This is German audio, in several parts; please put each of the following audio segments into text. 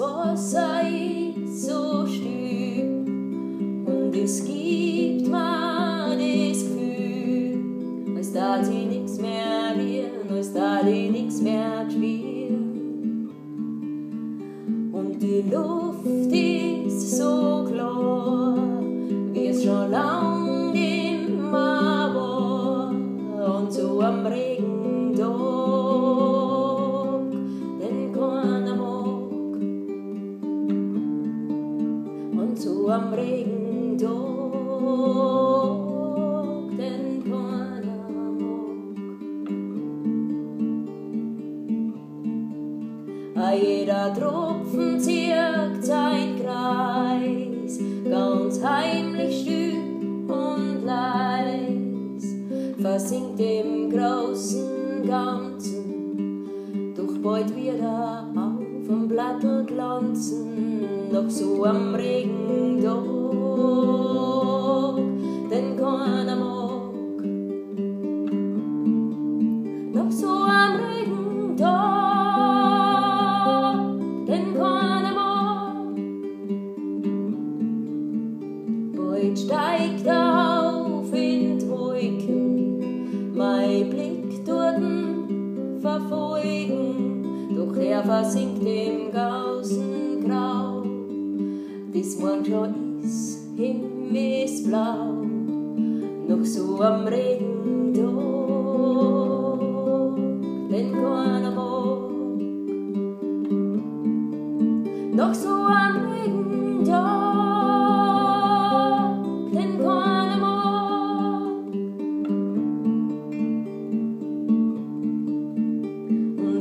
Wasser ist so still. Und es gibt mir das Gefühl, als da sie nichts mehr werden, als da die nichts mehr spielen. Und die Luft ist so klar, am Regentag, den keiner. A jeder Tropfen zirkt sein Kreis, ganz heimlich still und leis, versinkt im großen Ganzen, bald wieder auf dem Blattel glanzen, noch so am Regentag, den keiner mag. Noch so am Regentag, den keiner mag. Bald steigt auf in die Wolken, mein Blick dorten verfolgen, doch er versinkt im gausen Grau. Morgen schon ist himmelsblau, noch so am Regentag, den keiner mag. Noch so am Regentag,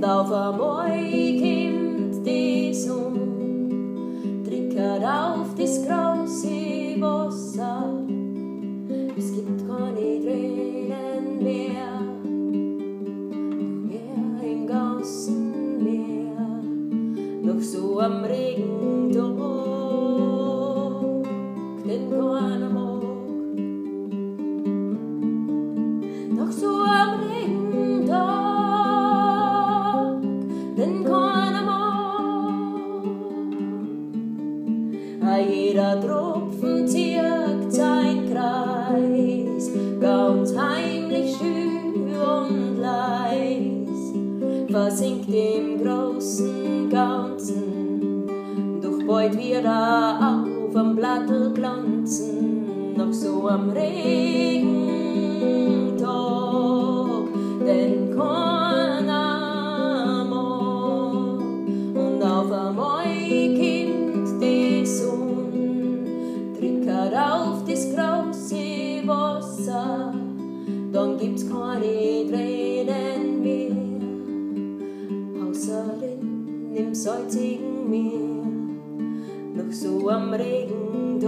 auf einmal kommt die Sonne, trickert auf A jeder Tropfen zirkt sein Kreis, ganz heimlich still und leis, versinkt im großen Ganzen, doch bald wieder auf am Blattel glanzen, noch so am Regentag, den keiner. Und auf einmal kommt Wasser, dann gibt's keine Tränen mehr, außer in dem salzigen Meer, noch so am Regen